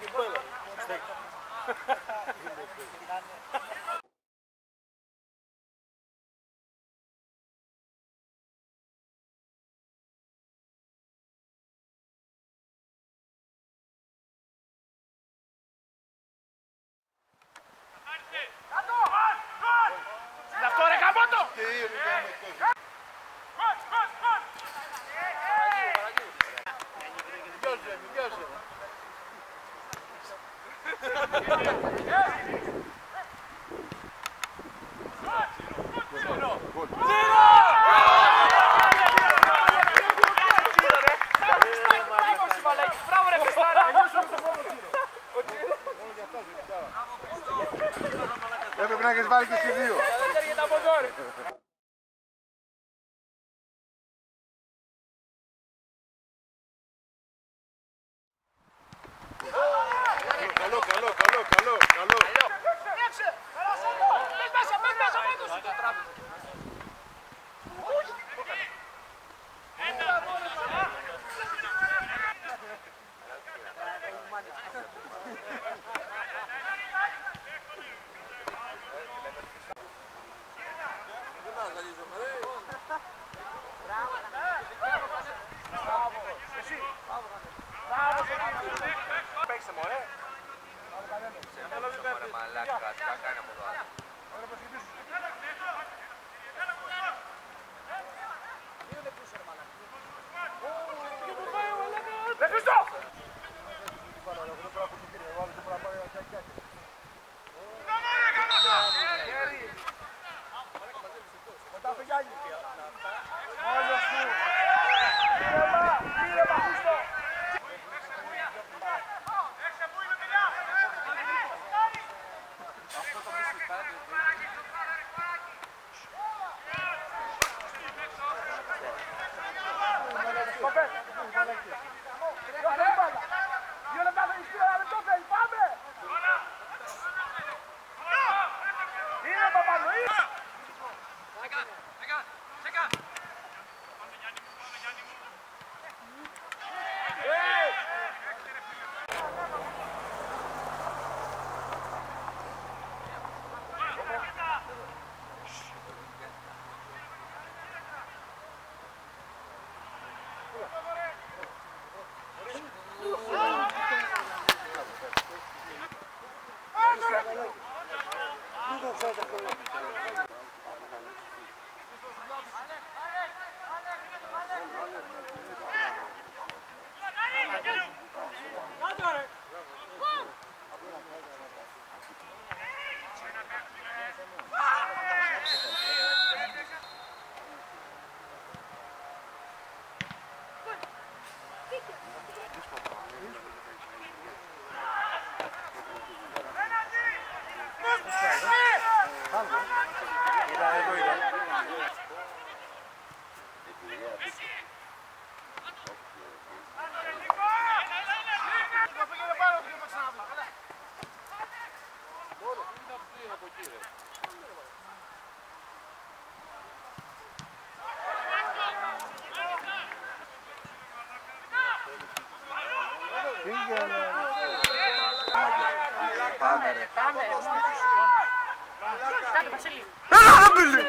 Sim. να έχεις βάλει και εσύ δύο. Πήγαινε. Πάμε ρε. Πάμε ρε. Πάμε ρε. Πάμε ρε. Πάμε ρε.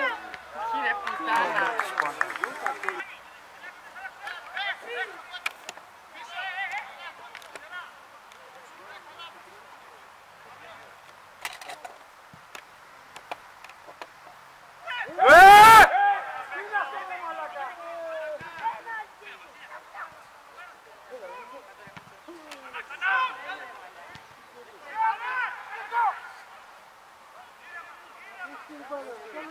Thank you.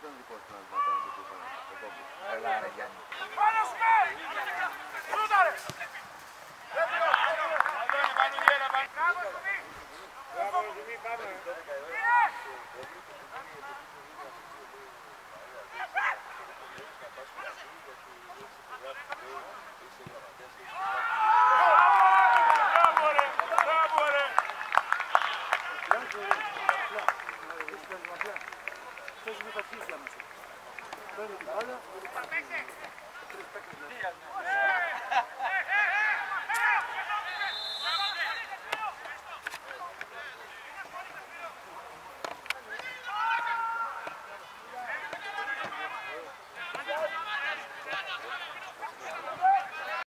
Vamos, vamos, Thank you. παίζουμε τα χέρια μας. την μπάλα.